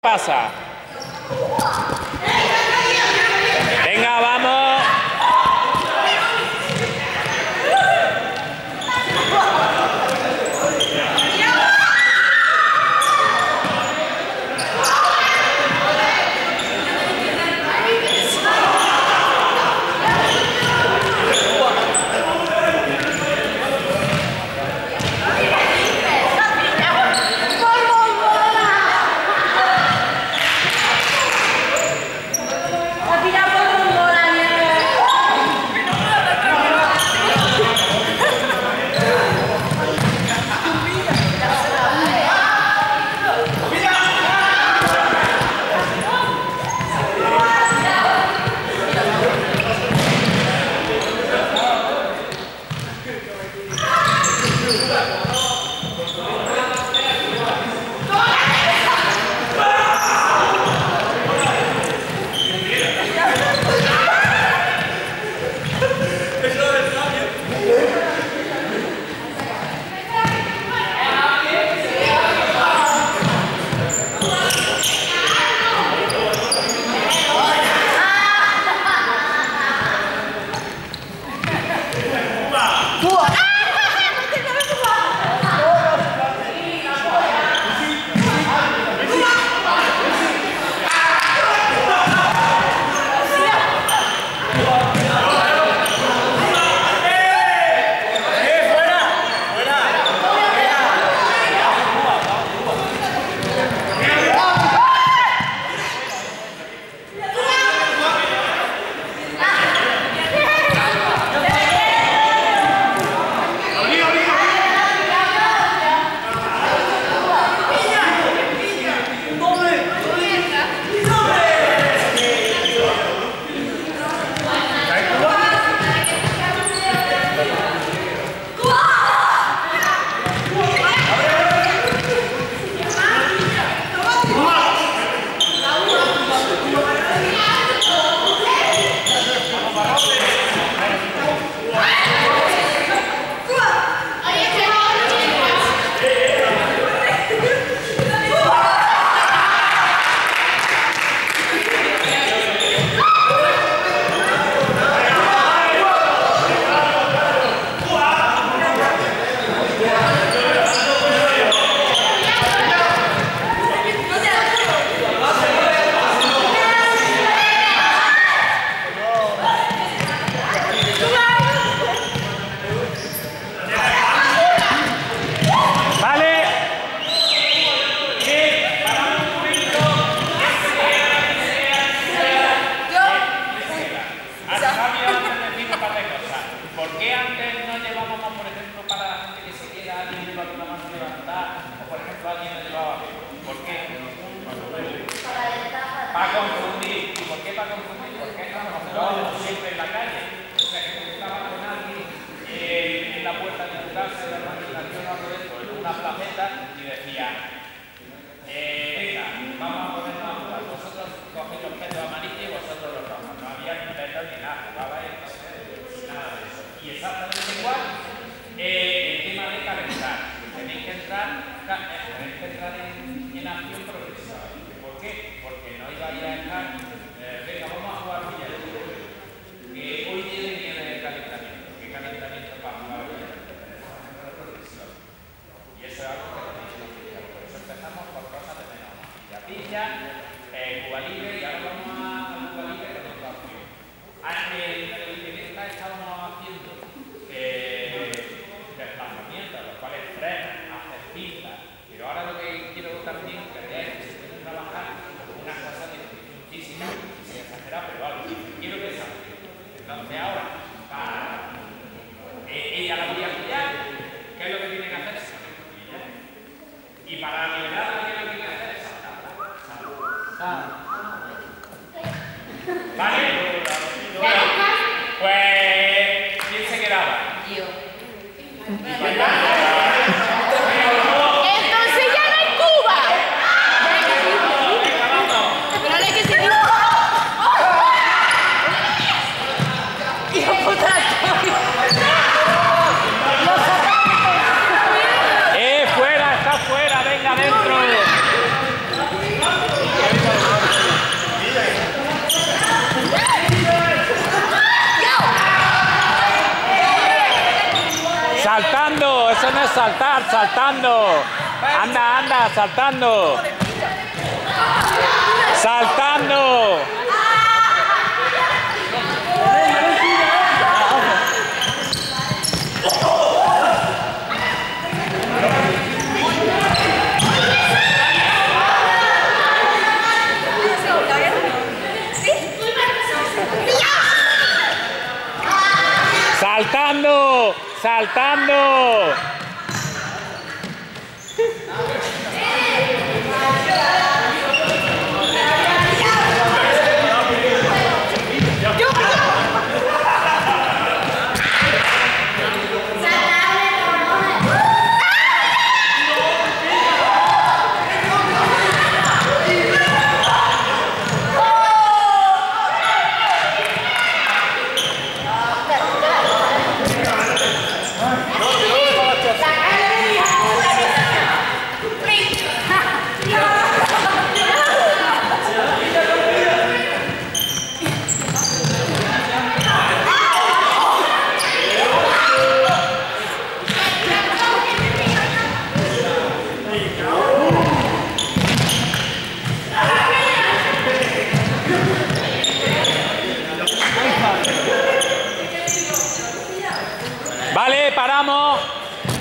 pasa? Thank you. Para confundir. ¿Y por qué para confundir? Porque estamos todos siempre en la calle. O sea, que tú estabas con alguien eh, en la puerta de tu casa, en la organización o de esto, en una placeta y decía, eh, venga, vamos a ponernos a jugar. Vosotros cogéis los pelos amarillos y vosotros los rojos. No había ni pelos ni nada, jugabais nada de eso. Y exactamente igual, eh, el tema de calentar. Tenéis que entrar, eh, tenéis que entrar en, en acción progresiva. ¿Por qué? Porque no ibais a dejar, eh, venga, vamos a jugar billar. Que hoy tiene que el calentamiento. ¿Qué calentamiento para jugar billar? Progresiva. Y eso es algo que tenéis que estudiar. Por eso empezamos por cosas de menos. Pilla, eh, Cuba Libre, y ahora vamos a, a Cuba Libre con otra opción. Ah, En el Ibiza estábamos haciendo eh, desplazamientos, los cuales frenan, hacen pistas. Pero ahora lo que quiero también que veáis es que se pueden trabajar unas cosas de nutrición física, sin exagerar, pero algo. Quiero que salga. Entonces ahora, para eh, ella la voy a pillar, ¿qué es lo que tiene que hacer? Pillar. Y para nivelarla, ¿qué es lo que tiene que hacer? Saltar. ¿Vale? Pues, ¿quién se quedaba? Entonces ya no hay Cuba. Pero no hay que seguir. Hijo puta. ¡Eh, fuera! ¡Está fuera! ¡Venga, adentro! Saltar, saltando. Anda, anda. Saltando. Saltando, フッ!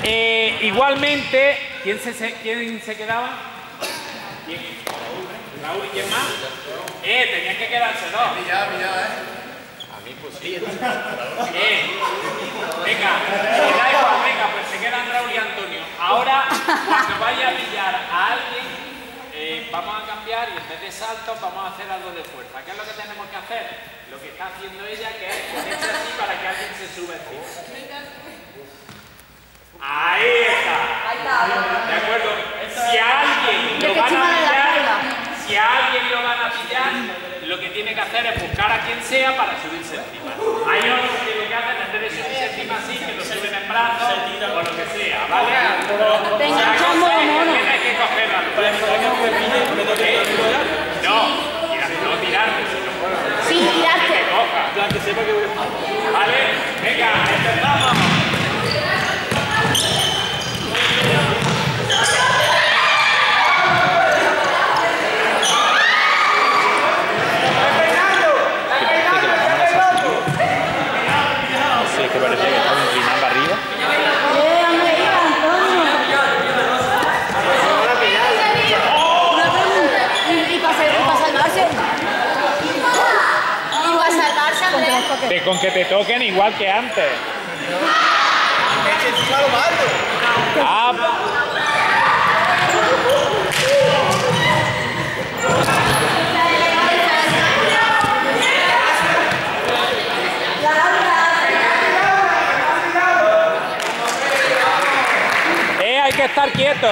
Eh, igualmente, ¿quién se, quién se quedaba? ¿Quién? Raúl, ¿y quién más? Eh, tenían que quedarse dos. A mí pues sí. Eh, venga, da igual, venga, pues se quedan Raúl y Antonio. Ahora, cuando vaya a pillar a alguien, eh, vamos a cambiar y en vez de saltos vamos a hacer algo de fuerza. ¿Qué es lo que tenemos que hacer? Lo que está haciendo ella, que es ponerse así para que alguien se suba encima. Ahí está. De acuerdo. Si a alguien Yo lo que van estoy a mal de la pillar, espalda. si a alguien lo van a pillar, lo que tiene que hacer es buscar a quien sea para subirse encima. Hay otros que lo que hacen en vez de subirse encima así, que lo suben en brazos o lo que sea, ¿vale? Enganchas cosa mono, es que mono. tienes que cogerla. No, no tirarte, sino Sin tirarte. que coja. ¿Vale? Venga, empezamos. Sí, que parecía que estaba inclinando arriba. Eh, hombre, Antonio. Una pregunta. ¿Y, y para, ser- y para salvarse? ¿Y para salvarse, Andrés? Con que te toquen igual que antes. Ah, eh, hay que estar quieto.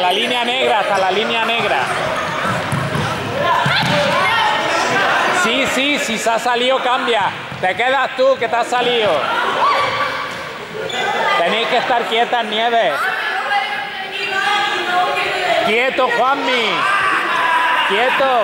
La línea negra, hasta la línea negra. Sí, sí, si se ha salido, cambia. Te quedas tú que te has salido. Tenéis que estar quietas, Nieves. Quieto, Juanmi. Quieto.